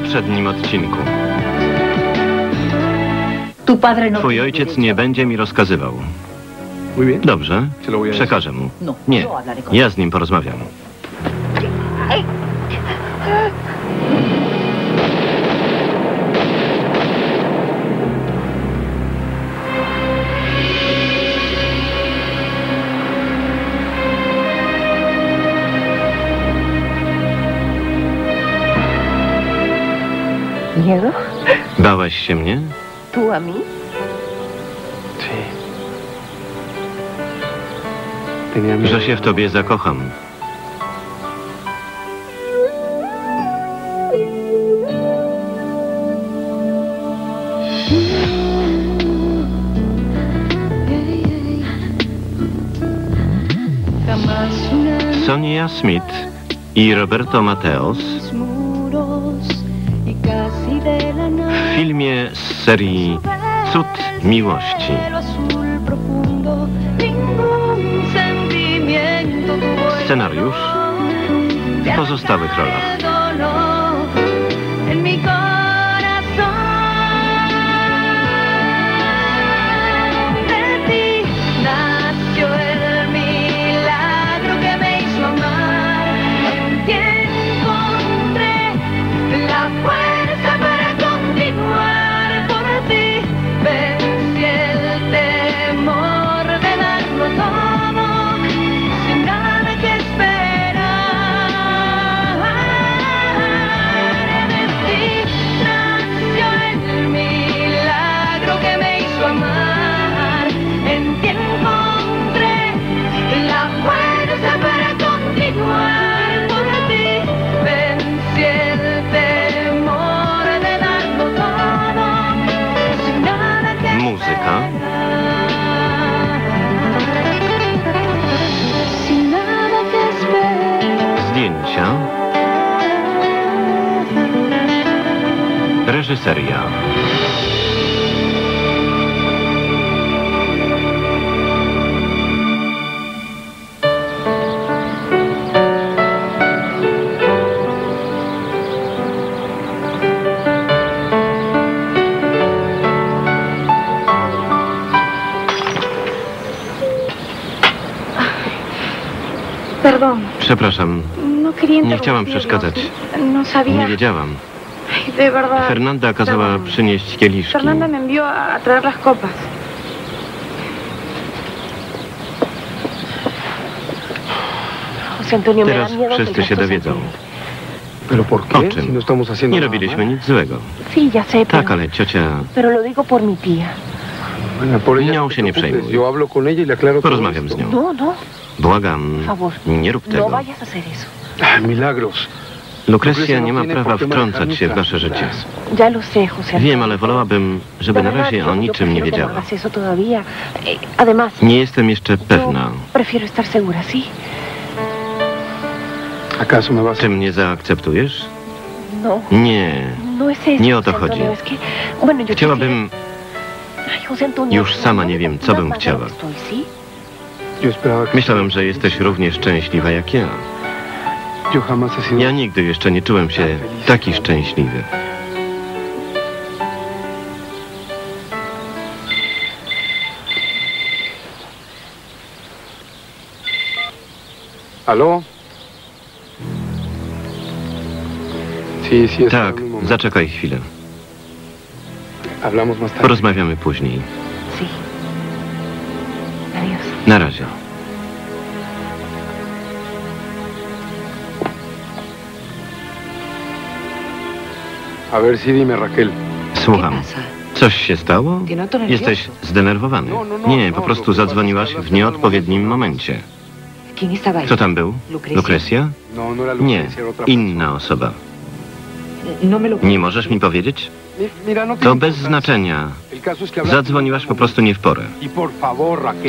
poprzednim odcinku. No Twój ojciec nie będzie mi rozkazywał. Dobrze, przekażę mu. No, Nie, ja z nim porozmawiam. ¿Miedo? Bałeś się mnie? ¿Tú a. Tenía miedo. Że się w tobie zakocham. Sonia Smith i Roberto Mateos filmie z serii Cud Miłości. Scenariusz w pozostałych rolach. Przepraszam, no Nie chciałam przeszkadzać. No nie wiedziałam. Fernanda kazała przynieść kieliszki. Fernanda me envió a traer las copas. Teraz wszyscy się dowiedzą. ¿Pero por ¿O czym? No Nie robiliśmy nic złego. Tak, ale ciocia... Nią no się nie przejmuj. Y Porozmawiam z nią. No, no, Błagam, nie rób No tego. eso. Ah, milagros. Lukrecja nie ma prawa wtrącać się w wasze życie. Wiem, ale wolałabym, żeby na razie o niczym nie no wiedziała. Eh, Nie jestem jeszcze pewna. yo prefiero estar segura, ¿sí? ¿Acaso me vas a... Czy mnie zaakceptujesz? No, Nie. no. Nie o to chodzi. Chciałabym... Już sama nie wiem, co bym ¿no chciała. Myślałem, że jesteś równie szczęśliwa jak ja. Ja nigdy jeszcze nie czułem się taki szczęśliwy. Está Tak, zaczekaj chwilę. Porozmawiamy później. Na razie. A ver, sí, dime, Raquel. Słucham. Coś się stało? Jesteś zdenerwowany. Nie, po prostu zadzwoniłaś w nieodpowiednim momencie. Kto tam był? Lucrecia. No, no era Nie, inna osoba. No Nie możesz mi powiedzieć? To bez znaczenia. Zadzwoniłaś po prostu nie w porę.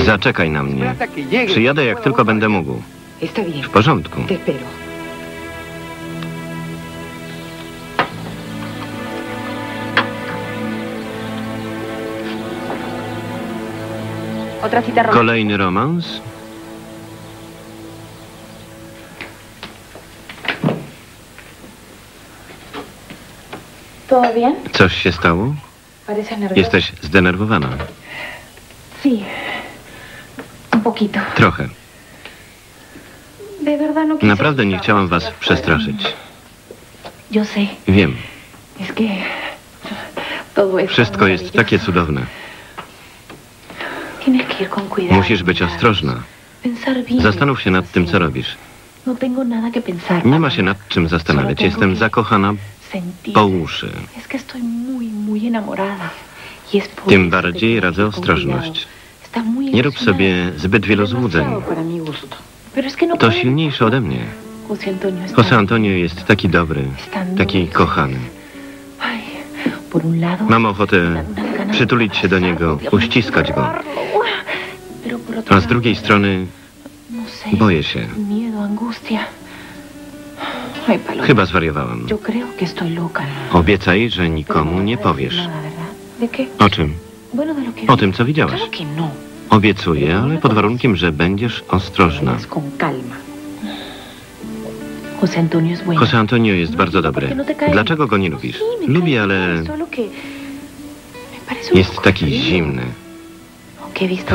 Zaczekaj na mnie. Przyjadę jak tylko będę mógł. W porządku. Kolejny romans? Coś się stało? Jesteś zdenerwowana. Trochę. No Naprawdę nie chciałam was przestraszyć. Wiem, wszystko jest takie cudowne. Musisz być ostrożna. Zastanów się nad tym, co robisz. No. Nie ma się nad czym zastanawiać. Jestem zakochana. Po uszy. Y Tym bardziej radzę ostrożność. Nie rób sobie zbyt wielu złudzeń. No To silniejsze ode mnie. José Antonio jest taki dobry, taki kochany. Mam ochotę przytulić się do niego, uściskać go. A z drugiej strony no boję się. Chyba zwariowałam. Obiecaj, że nikomu no nie powiesz. O czym? O tym, co widziałaś. No. Obiecuję, ale pod warunkiem, że będziesz ostrożna. José Antonio jest bardzo dobry. Dlaczego go nie lubisz? Lubię, cae ale jest taki zimny.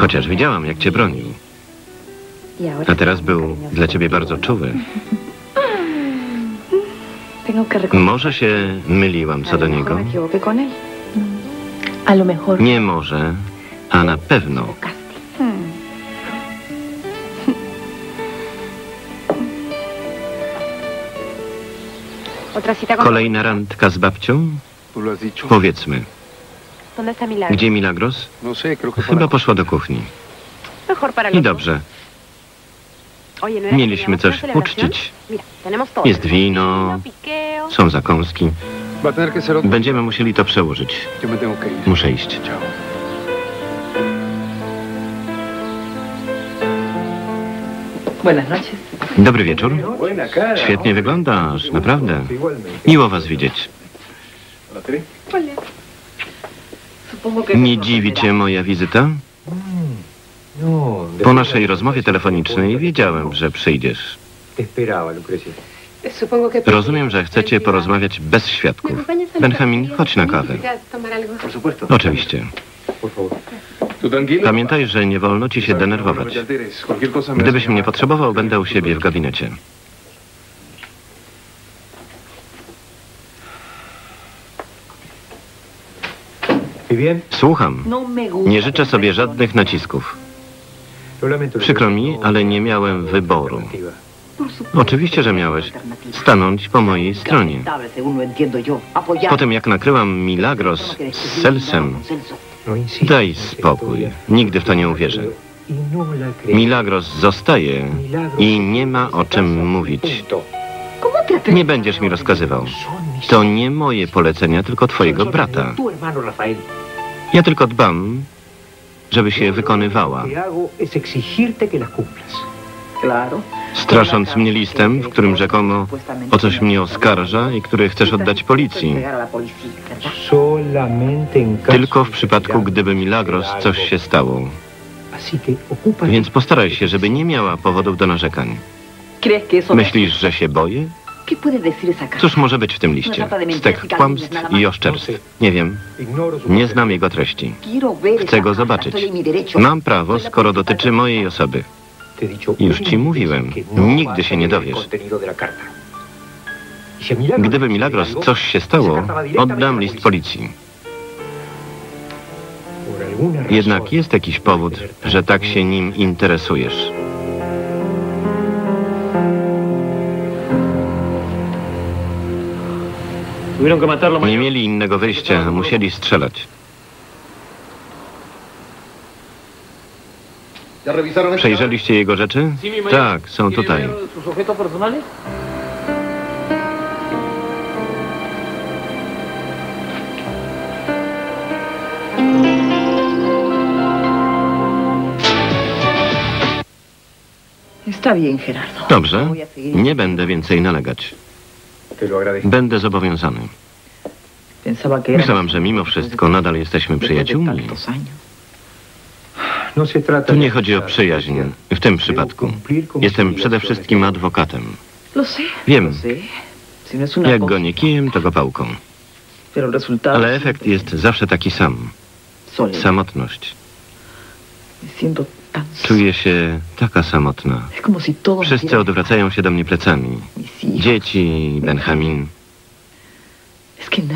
Chociaż widziałam, jak cię bronił. Y A teraz był dla ciebie bardzo czuły. Może się myliłam co do niego? Nie może, a na pewno. con... Kolejna randka z babcią? Powiedzmy. Gdzie Milagros? No Chyba poszła do kuchni. I dobrze. Oye, ¿no era que Mieliśmy coś uczcić. Jest wino, są zakąski. Będziemy musieli to przełożyć. Muszę iść. Dobry wieczór. Świetnie wyglądasz, naprawdę. Miło was widzieć. Nie dziwi cię moja wizyta? Po naszej rozmowie telefonicznej wiedziałem, że przyjdziesz. Rozumiem, że chcecie porozmawiać bez świadków. Benjamin, chodź na kawę. Oczywiście. Pamiętaj, że nie wolno ci się denerwować. Gdybyś mnie potrzebował, będę u siebie w gabinecie. Słucham. no. Nie życzę sobie żadnych nacisków. Przykro mi, ale nie miałem wyboru. Oczywiście, że miałeś stanąć po mojej stronie. Lamentable, según lo entiendo yo. Apoyar. Po tym, jak nakryłam Milagros z Celsem, daj spokój. Nigdy w to nie uwierzę. Milagros zostaje i nie ma o czym mówić. Nie będziesz mi rozkazywał. To nie moje polecenia, tylko twojego brata. Ja tylko dbam, żeby się wykonywała. Strasząc mnie listem, w którym rzekomo o coś mnie oskarża i który chcesz oddać policji. Tylko w przypadku, gdyby Milagros coś się stało. Więc postaraj się, żeby nie miała powodów do narzekań. ¿Crees que eso... Myślisz, że się boję? Cóż może być w tym liście? Stek kłamstw i oszczerstw. Nie wiem. Nie znam jego treści. Chcę go zobaczyć. Mam prawo, skoro dotyczy mojej osoby. Już ci mówiłem. Nigdy się nie dowiesz. Gdyby Milagros coś się stało, oddam list policji. Jednak jest jakiś powód, że tak się nim interesujesz. Nie mieli innego wyjścia, musieli strzelać. Przejrzeliście jego rzeczy? Tak, są tutaj. Dobrze, nie będę więcej nalegać. Będę zobowiązany. Myślałam, że mimo wszystko nadal jesteśmy przyjaciółmi. Tantos años. Tu nie chodzi o przyjaźń w tym przypadku. Jestem przede wszystkim adwokatem. Wiem, no jak go nie kijem, to go pałką. Ale efekt jest zawsze taki sam. Samotność. Czuję się taka samotna. Wszyscy odwracają się do mnie plecami. Dzieci, Benjamin.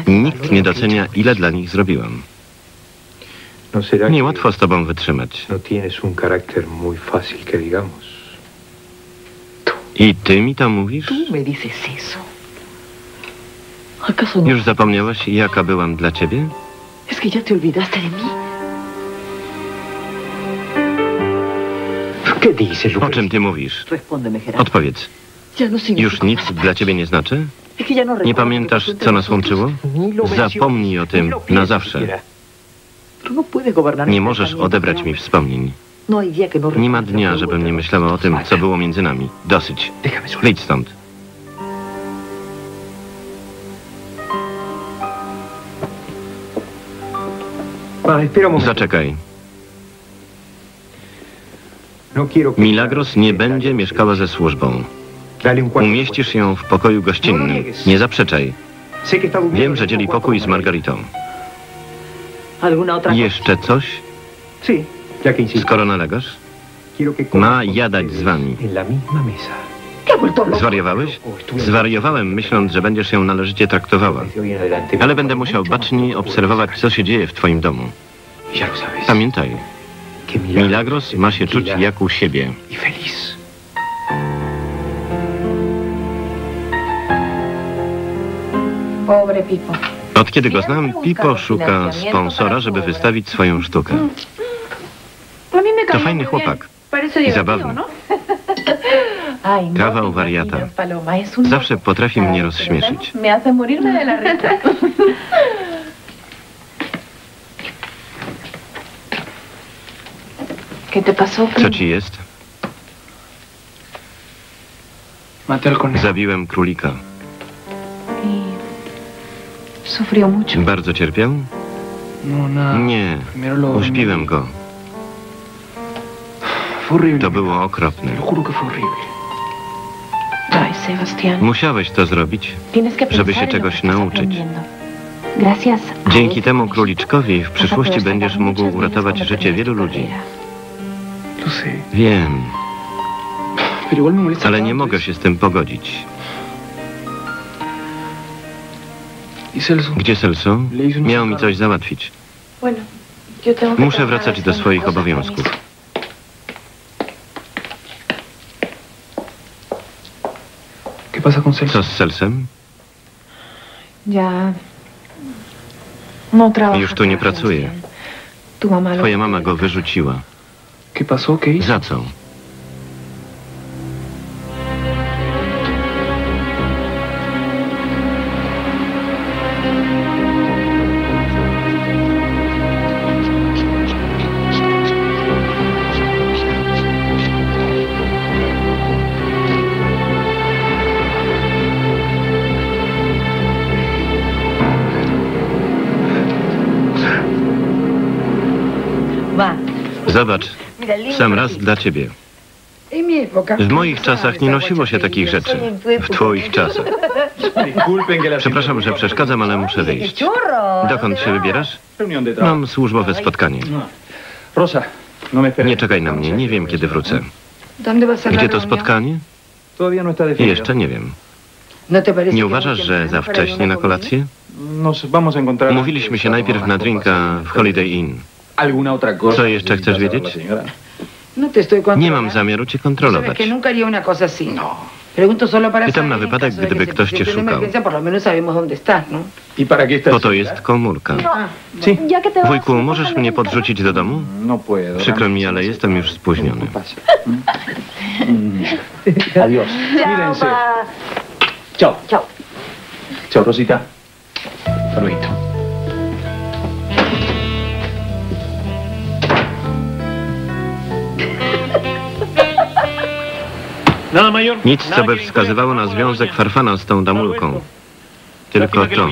Nikt nie docenia, ile dla nich zrobiłam. ¿No Niełatwo z tobą wytrzymać. no? I ty mi to mówisz? Tú me dices eso. ¿Acaso no? Już zapomniałaś, jaka byłam dla ciebie? Es que ya te olvidaste de mí. O czym ty mówisz? Odpowiedz. No Już nic dla ciebie nie znaczy? No Nie pamiętasz, co nas łączyło? Zapomnij o tym na zawsze. Nie możesz odebrać mi wspomnień. No no Nie ma dnia, żebym nie myślała o tym, co było między nami. Dosyć. Wyjdź stąd. Zaczekaj. No. Milagros nie będzie mieszkała ze służbą. Umieścisz ją w pokoju gościnnym. Nie zaprzeczaj. Sé que está durmiendo Wiem, że el dzieli mismo pokój z Margaritą. Jeszcze coś? Skoro nalegasz? Ma jadać z wami. Zwariowałeś? Zwariowałem, myśląc, że będziesz ją należycie traktowała. Ale będę musiał baczniej obserwować, co się dzieje w twoim domu. Pamiętaj, Milagros ma się czuć jak u siebie. Feliz. Pobre Pipo. Od kiedy go znam, Pipo szuka sponsora, żeby wystawić swoją sztukę. To fajny chłopak. I zabawny. ¿no? Ay, no Kawał te wariata. Zawsze potrafi mnie Ay, rozśmieszyć. pero Me hace morirme de la risa. ¿Qué Co ci jest? Zabiłem królika. Sufrió mucho. Bardzo cierpiał? No. Nie, uśpiłem go. To było okropne. Musiałeś to zrobić. Żeby się czegoś nauczyć. Dzięki temu króliczkowi w przyszłości będziesz mógł uratować życie wielu ludzi. Wiem, ale nie mogę się z tym pogodzić. Gdzie Celso? Miał mi coś załatwić. Muszę wracać do haciendo swoich obowiązków. Co z Celsem? No. Już tu nie pracuje. Twoja mama go wyrzuciła. ¿Qué pasó? ¿Qué hizo? Za co? Va. Zobacz, Mira, el w sam raz dla ciebie. W moich czasach nie nosiło się takich rzeczy. W twoich czasach. Przepraszam, że przeszkadzam, ale muszę wyjść. Dokąd się wybierasz? Mam służbowe spotkanie. No. Nie czekaj na mnie, nie wiem kiedy wrócę. ¿Dónde va a ser la Gdzie to spotkanie? Jeszcze nie wiem. ¿No te parece Nie uważasz, że za wcześnie na kolację? Umówiliśmy się najpierw na drinka w Holiday Inn. ¿Alguna otra cosa? Co jeszcze chcesz wiedzieć? No te estoy controlando. Nie mam zamiaru cię kontrolować. que nunca haría una cosa así. No. Pregunto solo para Pytam na wypadek, gdyby ktoś cię szukał. ¿no? Po to jest komórka. Ah, Wujku, ¿no możesz mnie podrzucić do domu? No puedo. Przykro mi, ale jestem już spóźniony. Chao. Chao. Chao, Rosita. Hasta Nic, co by wskazywało na związek Farfana z tą damulką. Tylko to.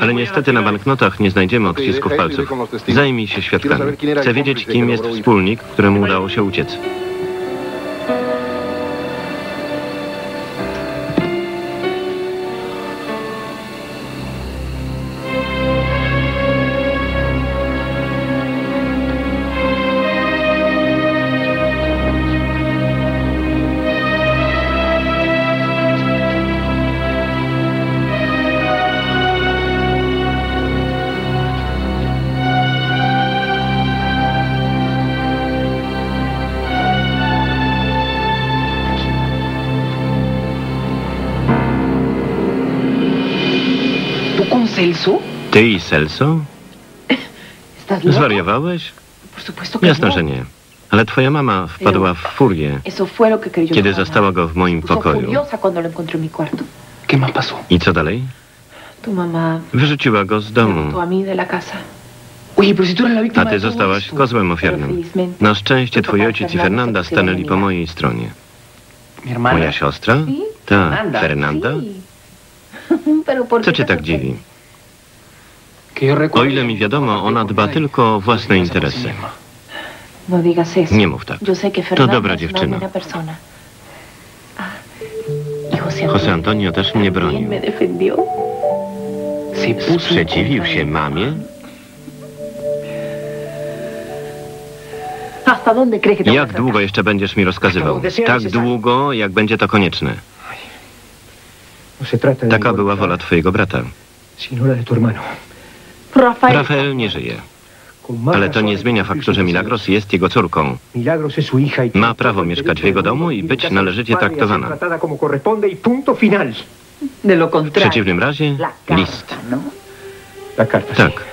Ale niestety na banknotach nie znajdziemy odcisków palców. Zajmij się świadkami. Chcę wiedzieć, kim jest wspólnik, któremu udało się uciec. Ty i Celso? ¿Estás loco? Zwariowałeś? Que Jasne, że nie. Ale twoja mama wpadła w furię, kiedy zastała go w moim pokoju. I co dalej? Wyrzuciła go z domu, a ty zostałaś kozłem ofiarnym. Na szczęście twoi ojciec i Fernanda stanęli po mojej stronie. Moja siostra? Tak, Fernanda? Sí. Pero ¿por Co cię tak dziwi? O ile mi wiadomo, ona dba tylko o własne interesy. No. Nie mów tak. Fernanda dobra dziewczyna. Ah, y José Antonio też mnie bronił. Sprzeciwił się mamie? ¿Hasta dónde crees que te voy a Jak długo jeszcze będziesz mi rozkazywał? Tak długo, jak będzie to konieczne. No Taka była wola twojego brata. Rafael. Rafael nie żyje. Ale to nie zmienia faktu, że Milagros jest jego córką. Ma prawo mieszkać w jego domu i być należycie traktowana. W przeciwnym razie list. ¿no? Tak,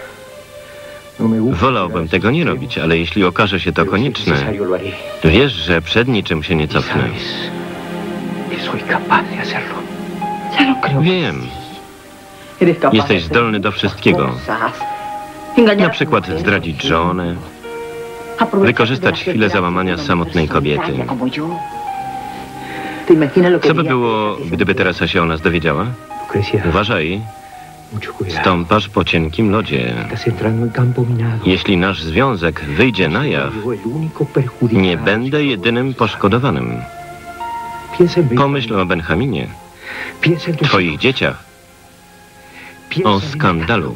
No wolałbym tego nie robić, ale jeśli okaże się to konieczne, wiesz, że przed niczym się nie cofnę. Wiem, jesteś zdolny do wszystkiego. Na przykład zdradzić żonę, wykorzystać chwilę załamania samotnej kobiety. como yo. ¿Te imaginas lo que Co by było, gdyby Teresa się o nas dowiedziała? Uważaj, stąpasz po cienkim lodzie. Jeśli nasz związek wyjdzie na jaw, nie będę jedynym poszkodowanym. Pomyśl o Benjaminie, twoich dzieciach. O skandalu.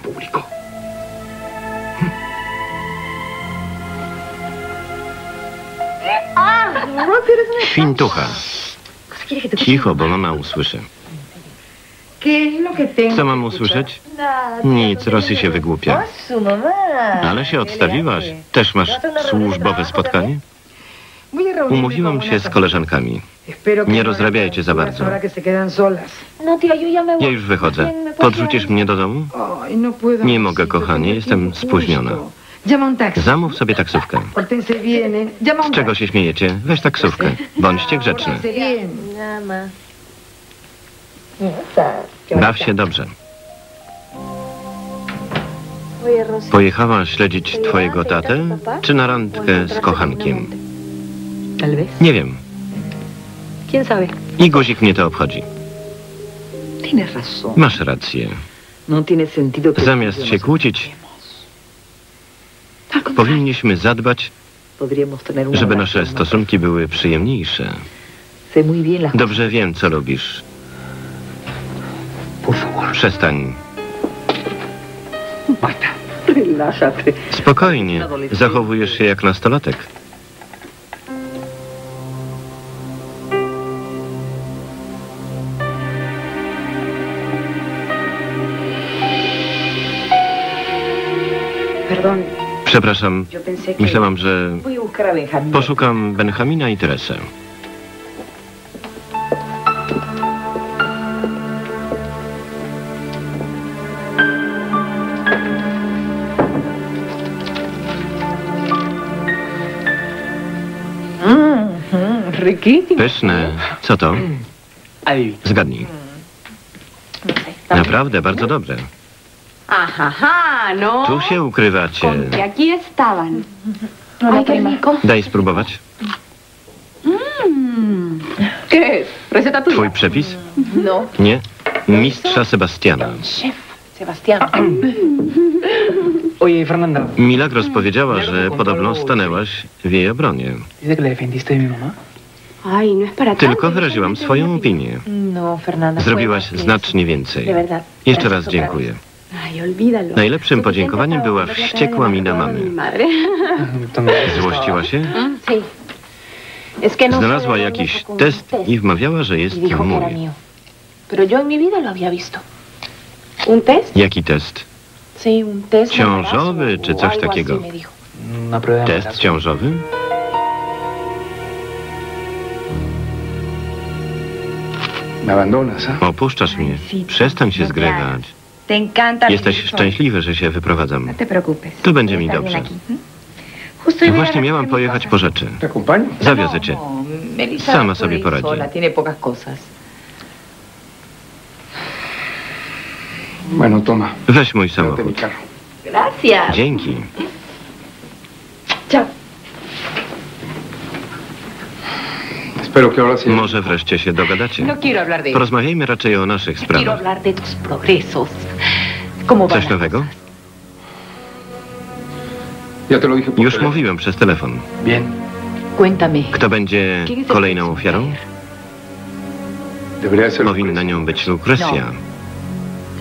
Świntucha. Cicho, bo mama usłyszy. ¿Qué es lo que tengo Co mam usłyszeć? Nic, Rosji się wygłupia. Ale się odstawiłaś. Też masz służbowe spotkanie? Umówiłam się z koleżankami. Nie no rozrabiajcie za bardzo. No. Ja już wychodzę. Podrzucisz mnie do domu? Nie mogę, kochanie, jestem spóźniona. Zamów sobie taksówkę. Z czego się śmiejecie? Weź taksówkę. Bądźcie bien. Baw się dobrze. Pojechała śledzić twojego tatę, czy na randkę z kochankiem? Nie wiem. I guzik mnie to obchodzi. Masz rację. No Zamiast się kłócić, powinniśmy zadbać, żeby nasze stosunki były przyjemniejsze. Dobrze wiem, co favor, Przestań. Spokojnie. Zachowujesz się jak nastolatek. Przepraszam, myślałam, że poszukam Benjamina i Teresę. Mm, riquísimo. Pyszne. Co to? Adivina. Zgadnij. No sé. Naprawdę bardzo dobre. Ajá, ¿no? Tu się ukrywacie. Aquí estaban. Ay, qué prima. rico. Daj spróbować. Mm. ¿Qué es? ¿Receta tuya? Twój przepis? No, Nie. Mistrza Sebastiana. chef, Sebastián. Oye, Fernanda, Milagros powiedziała, że podobno stanęłaś w jej obronie. ¿dice que le defendiste de mi mamá? Ay, no es para tanto. Tylko wyraziłam swoją opinię. No, Fernanda. Zrobiłaś znacznie więcej. De verdad. Jeszcze raz dziękuję. Najlepszym podziękowaniem była wściekła mina mamy. Złościła się? Que no Znalazła jakiś test i wmawiała, że y jest era mój. Jaki test? Ciążowy czy coś takiego? de Test ciążowy? ¿ah? Opuszczasz mnie. Przestań się zgrywać. Jesteś szczęśliwy, że się wyprowadzam. No. To będzie mi dobrze. a Właśnie miałam pojechać po rzeczy. ¿Te acompaño? Zawiozę cię. No, Sama sobie ir poradzi. Weź mój samochód. Dzięki. Może wreszcie się dogadacie. No. Porozmawiajmy raczej o naszych sprawach. hablar de tus progresos. ¿Cómo van Coś nowego? Już mówiłem przez telefon. Kto będzie ¿quién es el kolejną ofiarą? Powinna nią być Lukrecja.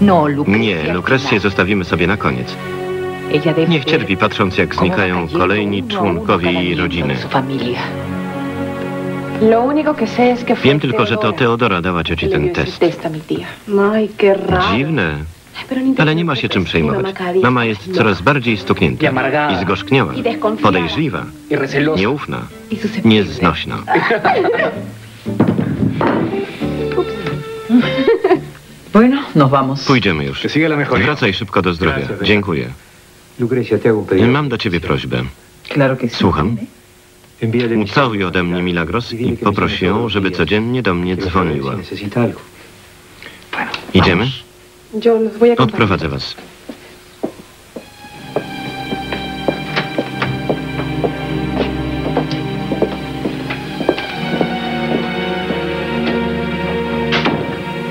No, Lucrecia. Nie, Lukrecję zostawimy sobie na koniec. Niech cierpi, patrząc jak znikają kolejni członkowie jej rodziny. Wiem tylko, że to Teodora dała cioci le ten test. Dziwne, ale nie ma się czym przejmować. Mama jest coraz bardziej stuknięta I zgorzkniała, I desconfiada. podejrzliwa, Y nieufna, Y nieznośna. Pójdziemy już. Wracaj szybko do zdrowia. Dziękuję. Mam do ciebie prośbę. Słucham. Ucałuj ode mnie Milagros i poproś ją, żeby codziennie do mnie dzwoniła. Idziemy? Odprowadzę was.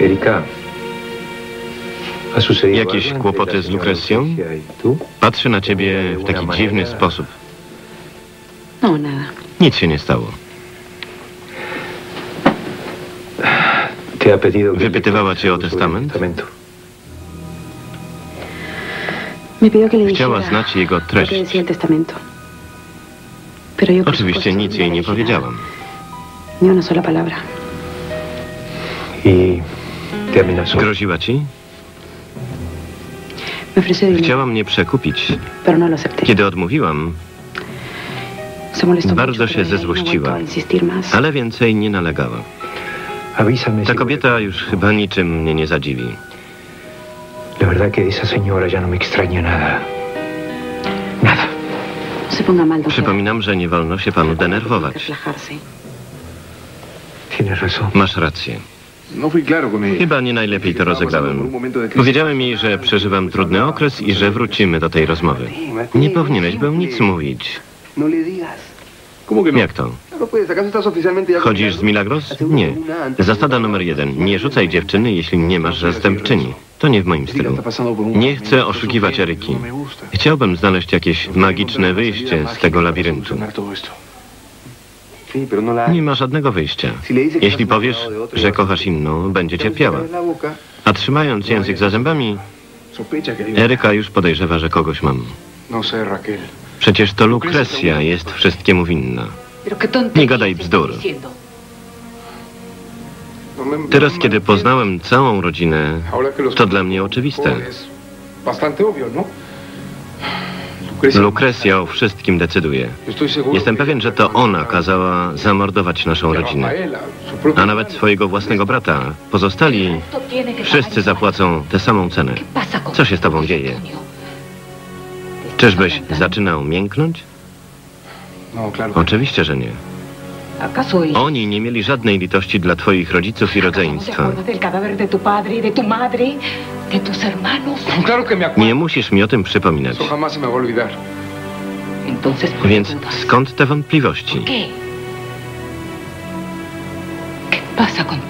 Erika. ¿Ha sucedido Jakieś kłopoty z y tú? Patrzę na ciebie w taki dziwny sposób. No, nada. Nic się nie stało. Wypytywała cię o testament? Chciała znać jego treść. Oczywiście supuesto, nic no jej nie powiedziałam. Ni una sola palabra. Groziła ci? Chciała mnie przekupić. no. Kiedy odmówiłam, Bardzo się zezłościła. ale więcej nie nalegała. Ta kobieta już chyba niczym mnie nie zadziwi. La verdad que de esa señora ya no me extraña nada. Nada. Przypominam, że nie wolno się panu denerwować. Masz rację. No. Chyba nie najlepiej to rozegrałem. Powiedziałem jej, że przeżywam trudny okres i że wrócimy do tej rozmowy. Nie powinieneś był nic mówić. No. Jak to? No puedes, ¿acaso estás oficialmente ya con Chodzisz z Milagros? Nie. Zasada numer jeden. Nie rzucaj dziewczyny, jeśli nie masz zastępczyni. To nie w moim stylu. Nie chcę oszukiwać Eryki. no. Chciałbym znaleźć jakieś magiczne wyjście z tego labiryntu. pero no Nie ma żadnego wyjścia. Jeśli powiesz, że kochasz inną, będzie cierpiała. A trzymając język za zębami. Eryka już podejrzewa, że kogoś mam. No sé, Raquel. Przecież to Lukrecja jest wszystkiemu winna. Nie gadaj bzdur. Teraz, kiedy poznałem całą rodzinę, to dla mnie oczywiste. Lukrecja o wszystkim decyduje. Jestem pewien, że to ona kazała zamordować naszą rodzinę. A nawet swojego własnego brata. Pozostali wszyscy zapłacą tę samą cenę. ¿Qué pasa con Co się z tobą dzieje? Czyżbyś zaczynał mięknąć? No. Oczywiście, że nie. ¿Acaso ella- Oni nie mieli żadnej litości dla twoich rodziców i ¿Acaso no rodzeństwa. y. No. Nie musisz mi o tym przypominać. Eso jamás se me va a olvidar. Entonces, ¿por qué Więc skąd te wątpliwości?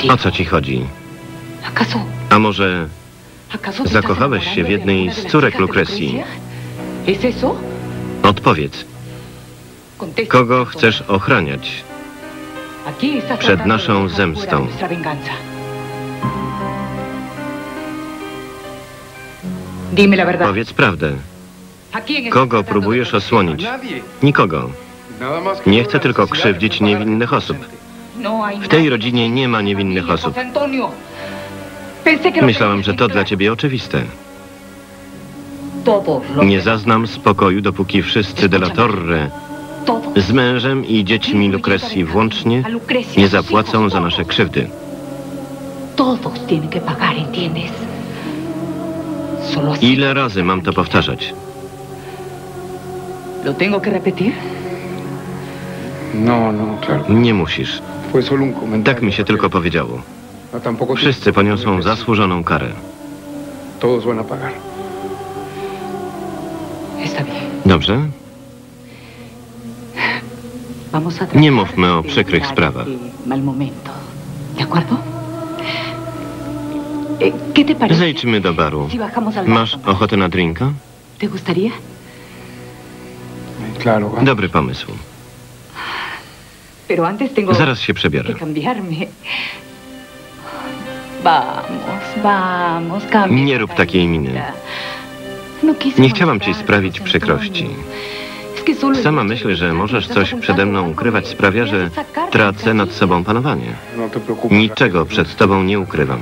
O co ci chodzi? ¿Acaso, A może Zakochałeś się w jednej z córek hijas odpowiedz, kogo chcesz ochraniać? Przed naszą zemstą? Powiedz prawdę. ¿A quién estás Kogo próbujesz osłonić? Nikogo. Nie chcę tylko krzywdzić niewinnych osób. No W tej rodzinie nie ma niewinnych osób. Myślałam, tenías że to dla ciebie oczywiste. Nie zaznam spokoju, dopóki wszyscy de la Torre z mężem i dziećmi Lukrecji włącznie nie zapłacą za nasze krzywdy. Ile razy mam to powtarzać? No, no. Nie musisz. Tak mi się tylko powiedziało. No, Wszyscy poniosą zasłużoną karę. Todos van a pagar. Dobrze? Nie mówmy o przykrych sprawach. Mal momento. ¿De acuerdo? ¿Qué te parece? Zejdźmy do baru. Masz ochotę na drinka? ¿Te gustaría? Claro, va. Dobry pomysł. Zaraz się przebiorę. Nie rób takiej miny. Nie chciałam ci sprawić przykrości. Sama myśl, że możesz coś przede mną ukrywać sprawia, że tracę nad sobą panowanie. No. Niczego przed tobą nie ukrywam.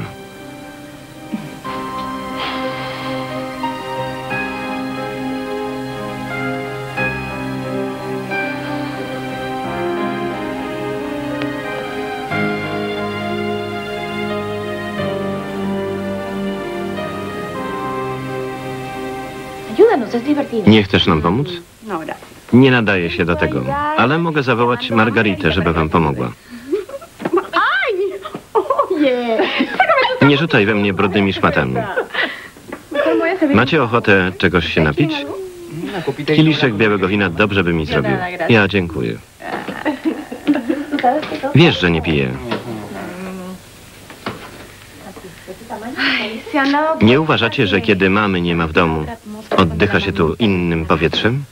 Nie chcesz nam pomóc? Nie nadaje się do tego, ale mogę zawołać Margaritę, żeby wam pomogła. Nie rzucaj we mnie brudnymi szmatami. Macie ochotę czegoś się napić? Kieliszek białego wina dobrze by mi zrobił. Ja dziękuję. Wiesz, że nie piję. Nie uważacie, że kiedy mamy nie ma w domu, oddycha się tu innym powietrzem?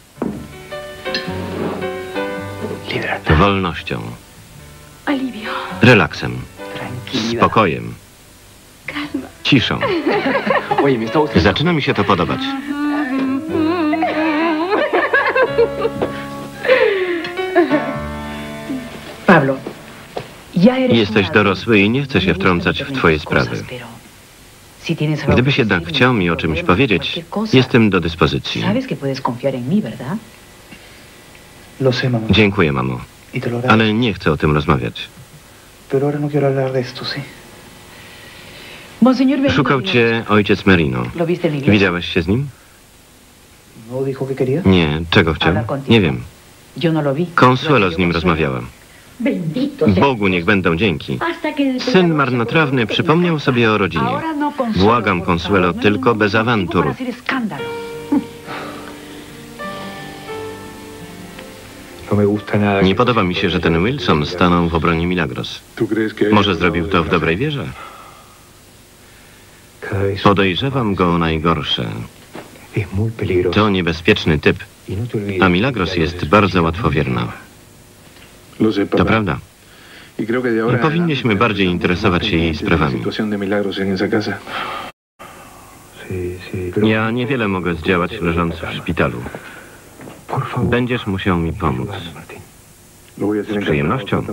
Wolnością, relaksem, spokojem, ciszą. Zaczyna mi się to podobać. Pablo, Jesteś dorosły i nie chcę się wtrącać w twoje sprawy. Gdybyś decirme, chciał mi o czymś powiedzieć, jestem do dyspozycji. Dziękuję, mamo, Y ale nie chcę o tym rozmawiać. No Szukał cię ojciec Merino. Widziałeś się z nim? ¿No? Nie. Czego chciał? Nie wiem. No. Consuelo z nim rozmawiała. Bogu niech będą dzięki. Syn marnotrawny przypomniał sobie o rodzinie. No, Błagam, Consuelo, no tylko bez awantur. No. Nie podoba mi się, że ten Wilson stanął w obronie Milagros. ¿Tú crees que Może zrobił to w dobrej wierze? Podejrzewam go o najgorsze. To niebezpieczny typ, Y a Milagros jest bardzo łatwowierna. To prawda. Y en Powinniśmy bardziej interesować się jej sprawami. Ja niewiele mogę zdziałać leżąc w szpitalu. Będziesz musiał mi pomóc. Z przyjemnością.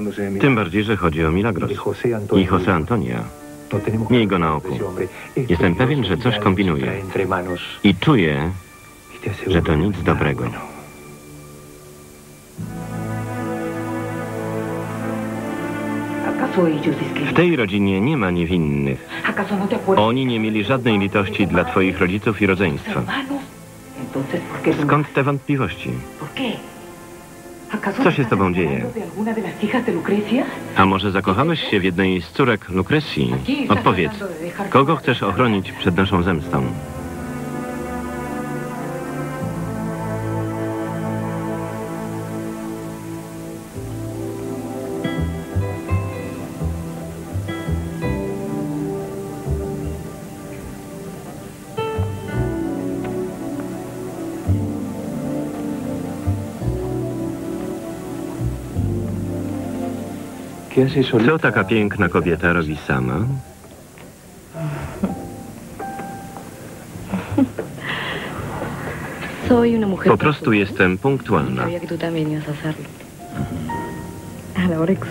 Tym bardziej, że chodzi o Milagros. José Antonio. I José Antonia. No Miej go na oku. Jestem pewien, że coś kombinuje. I czuję, Y że to nic no es dobrego. W tej rodzinie nie ma niewinnych. Oni nie mieli żadnej litości dla twoich rodziców i rodzeństwa. Skąd te wątpliwości? ¿Por qué? ¿Acaso Co się z tobą dzieje? A może zakochałeś się w jednej z córek Lukrecji? Odpowiedz, kogo chcesz ochronić przed naszą zemstą? Co taka piękna kobieta robi sama? Po prostu jestem punktualna.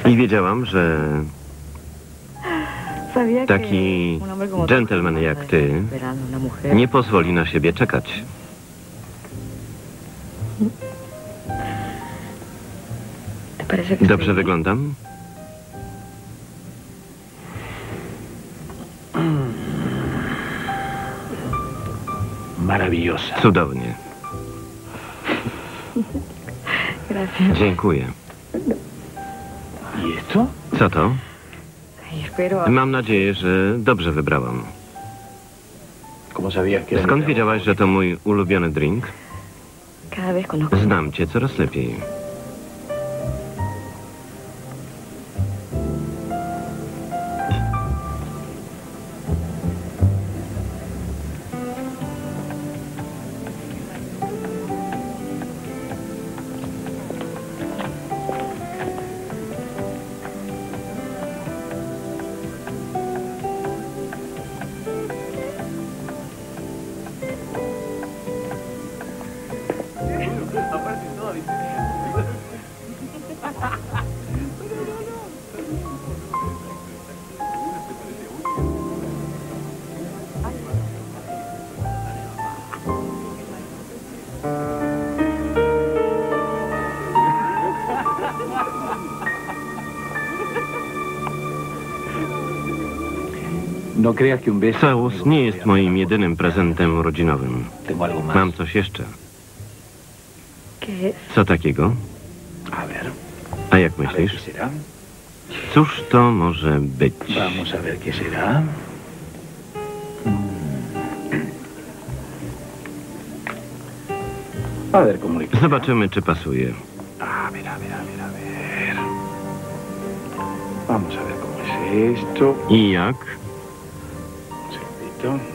I wiedziałam, że taki gentleman jak ty nie pozwoli na siebie czekać. ¿Te parece que Dobrze wyglądam? Maravillosa. Cudownie. Gracias. Dziękuję. ¿Y esto? Co to? Mam nadzieję, że dobrze wybrałam. ¿Cómo sabías que era Skąd wiedziałaś, że to mój ulubiony drink? Znam cię coraz lepiej. Całus nie jest moim jedynym prezentem urodzinowym. Mam coś jeszcze. Co takiego? A ver, A jak myślisz? Cóż to może być? Queda. Zobaczymy, czy pasuje. I jak? Victor.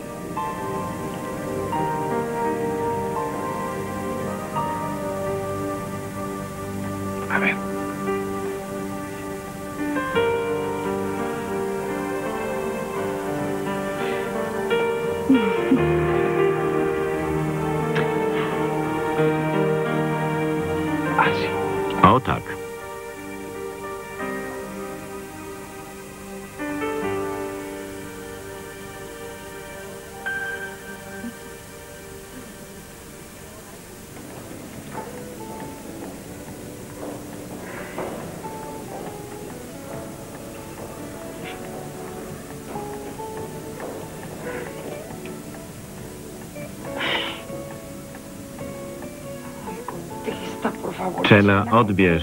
Czela, odbierz.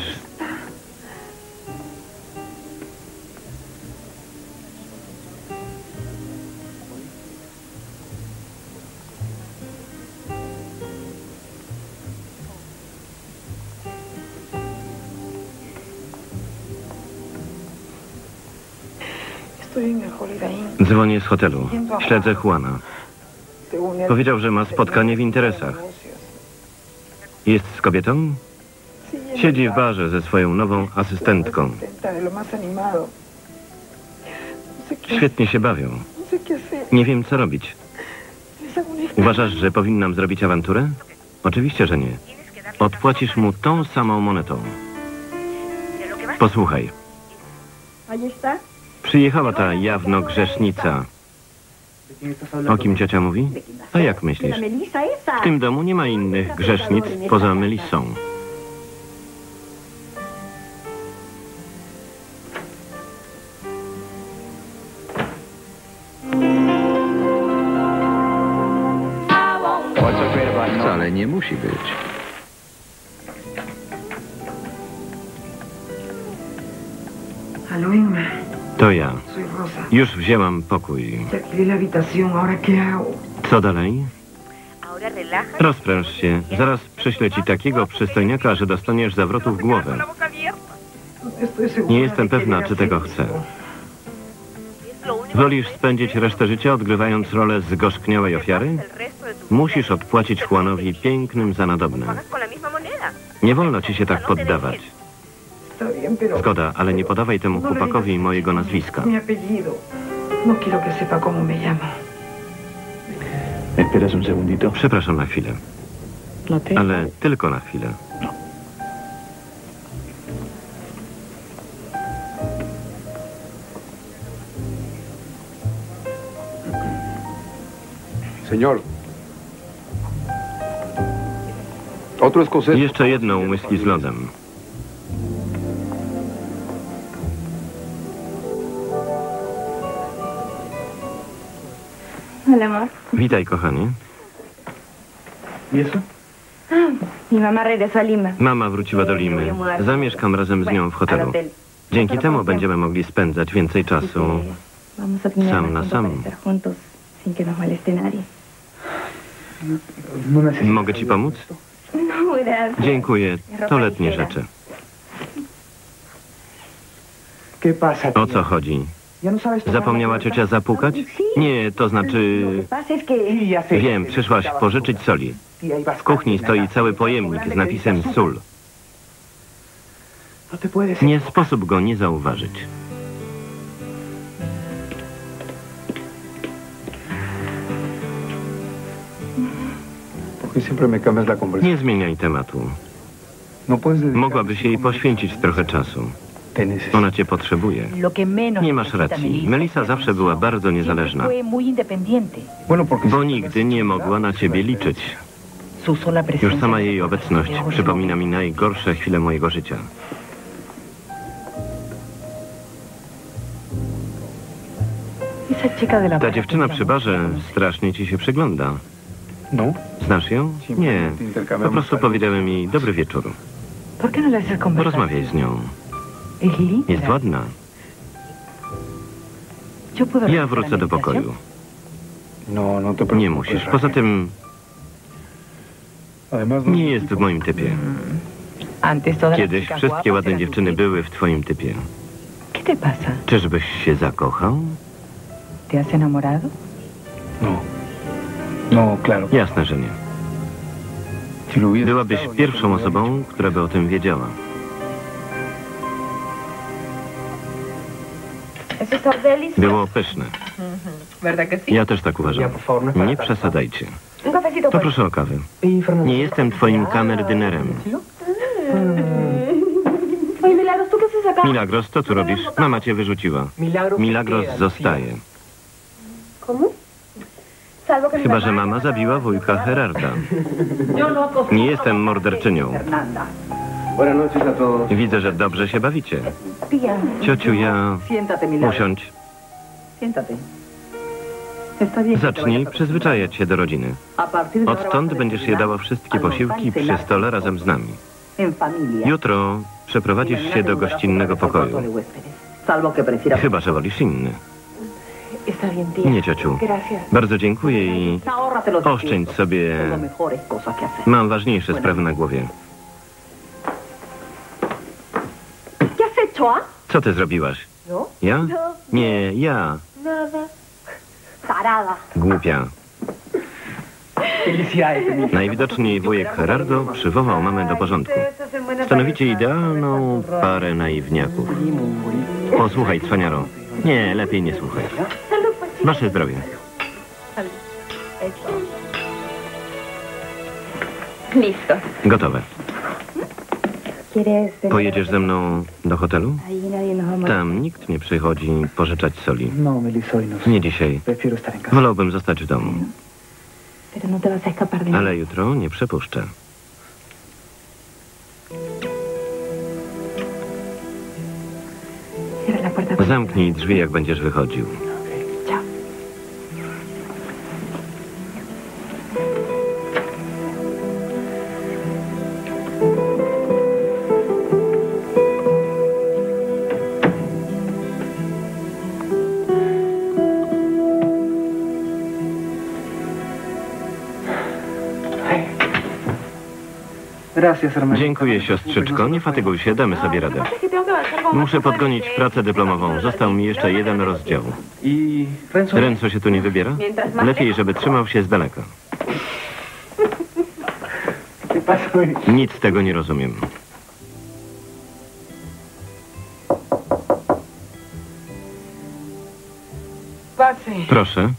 Dzwonię z hotelu. Śledzę Juana. Powiedział, że ma spotkanie w interesach. Jest z kobietą? Siedzi w barze ze swoją nową asystentką. Świetnie się bawią. Nie wiem, co robić. Uważasz, że powinnam zrobić awanturę? Oczywiście, że nie. Odpłacisz mu tą samą monetą. Posłuchaj. Przyjechała ta jawno grzesznica. O kim ciocia mówi? A jak myślisz? W tym domu nie ma innych grzesznic poza Melissą. Musi być. To ja. Już wzięłam pokój. Co dalej? Rozpręż się. Zaraz przyślę ci takiego przystojniaka, że dostaniesz zawrotu w głowę. Nie jestem pewna, czy tego chcę. Wolisz spędzić resztę życia odgrywając rolę zgorzkniałej ofiary? Musisz odpłacić Juanowi pięknym za nadobne. Nie wolno ci się tak poddawać. Zgoda, ale nie podawaj temu chłopakowi mojego nazwiska. Przepraszam na chwilę, ale tylko na chwilę. Señor. Jeszcze jedną whisky z lodem. Witaj, kochanie. Mama wróciła do Limy. Zamieszkam razem z nią w hotelu. Dzięki temu będziemy mogli spędzać więcej czasu. Sam na sam. No Mogę ci pomóc? No. Dziękuję. To letnie rzeczy. ¿Qué pasa, O co chodzi? ¿Ya no Zapomniała ciocia zapukać? Nie, to znaczy... Wiem, przyszłaś pożyczyć soli. W kuchni stoi cały pojemnik z napisem sól. No. Nie sposób go nie zauważyć. Nie zmieniaj tematu. No dedicar- Mogłabyś jej poświęcić trochę czasu. Ona cię potrzebuje. Nie masz racji. Melisa zawsze była bardzo niezależna, bo nigdy nie mogła na ciebie liczyć. Już sama jej obecność przypomina mi najgorsze chwile mojego życia. Ta dziewczyna przy barze strasznie ci się przygląda. No. Znasz ją? Nie. Po prostu powiedziałem jej dobry wieczór. Porozmawiaj z nią. Jest ładna. Ja wrócę do pokoju. No, no. Nie musisz. Poza tym nie jest w moim typie. Las Kiedyś wszystkie ładne dziewczyny były w twoim typie. Czyżbyś się zakochał? ¿Te has enamorado? No. No, claro. Jasne, że nie. Byłabyś pierwszą osobą, która by o tym wiedziała. Było pyszne. ¿Verdad que sí? Ja też tak uważam. Nie przesadajcie. To proszę o kawę. Nie jestem twoim kamerdynerem. Oye, Milagros. Milagros, co tu robisz? Mama cię wyrzuciła. Milagros, zostaje. ¿Cómo? Chyba, że mama zabiła wujka acostumbro Nie jestem morderczynią. Widzę, że dobrze się bawicie. Ciociu, ja... Usiądź. Zacznij przyzwyczajać się do rodziny. Odtąd będziesz jadała wszystkie posiłki przy stole razem z nami. Jutro przeprowadzisz się do gościnnego pokoju. Chyba, że wolisz inny. Nie, ciociu. Bardzo dziękuję i oszczędź sobie... Mam ważniejsze sprawy na głowie. ¿Qué has hecho, ah? Co ty zrobiłaś? Ja? No, Nie, ja. Głupia. Najwidoczniej wujek Gerardo przywołał mamę do porządku. Stanowicie idealną parę naiwniaków. Posłuchaj, cwaniaro. Nie, lepiej nie słuchaj. Wasze zdrowie. Gotowe. Pojedziesz ze mną do hotelu? Tam nikt nie przychodzi pożyczać soli. No, no. Nie dzisiaj. Wolałbym zostać w domu. Ale jutro nie przepuszczę. Zamknij drzwi, jak będziesz wychodził. Dziękuję, siostrzyczko. Nie fatyguj się, damy sobie radę. Muszę podgonić pracę dyplomową. Został mi jeszcze jeden rozdział. Renzo, się tu nie wybiera? Lepiej, żeby trzymał się z daleka. Nic z tego nie rozumiem. Proszę.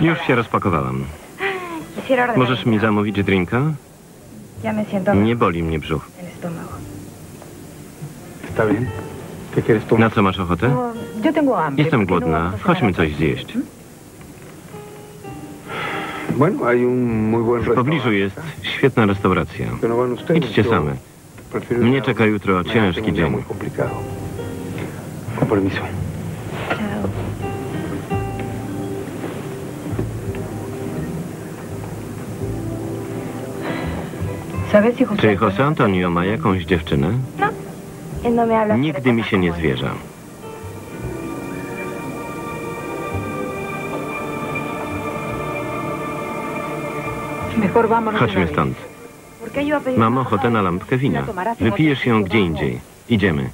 Już się rozpakowałam. Możesz mi zamówić drinka? Nie boli mnie brzuch. Na co masz ochotę? No. Jestem ¿por qué no głodna. Chodźmy coś zjeść. Buen W pobliżu jest świetna restauracja. Idźcie same. Mnie czeka jutro ciężki dzień. muy Czy José Antonio ma jakąś dziewczynę? No Nigdy mi się nie zwierza. Chodźmy stąd. esa. ¿Por qué yo iba a pedir Mam ochotę na lampkę wina. Wypijesz ją gdzie indziej. Idziemy.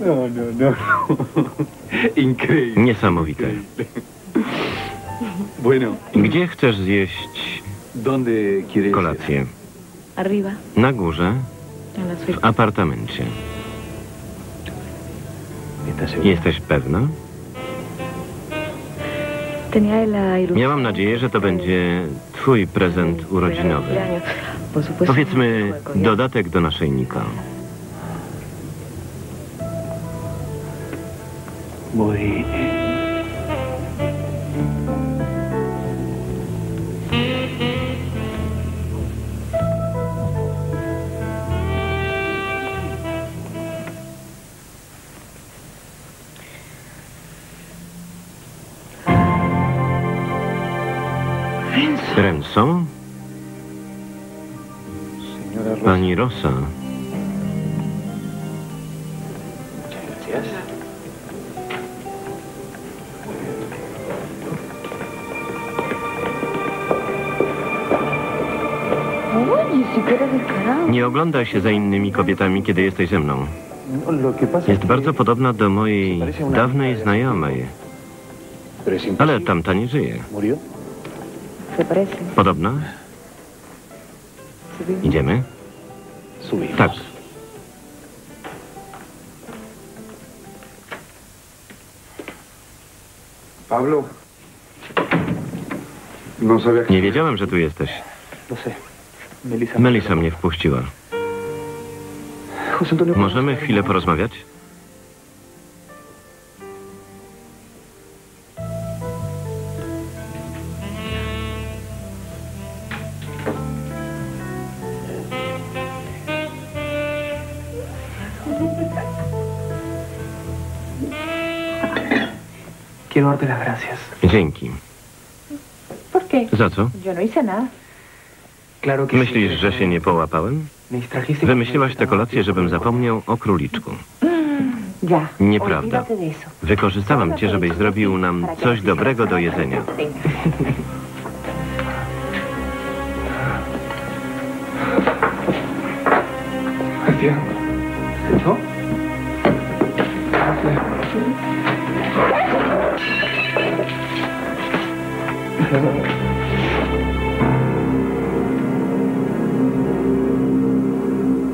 No, no, no. Niesamowite. Gdzie chcesz zjeść. Kolację? Na górze, w apartamencie. Jesteś pewna? Miałam nadzieję, że to będzie twój prezent urodzinowy. Por supuesto. Powiedzmy, dodatek do naszyjnika. Voy. Rosa. Nie oglądaj się za innymi kobietami, kiedy jesteś ze mną. Jest es bardzo podobna do mojej dawnej znajomej, ale tamta nie żyje. Podobna? Idziemy? Subimos. Tak. Pablo. No. Nie wiedziałem, że tu jesteś. Melissa. Melisa mnie wpuściła. Możemy chwilę porozmawiać? Co? Myślisz, że się nie połapałem? Wymyśliłaś tę kolację, żebym zapomniał o króliczku. Ya. Nieprawda. Wykorzystałam cię, żebyś zrobił nam coś dobrego do jedzenia. Gracias.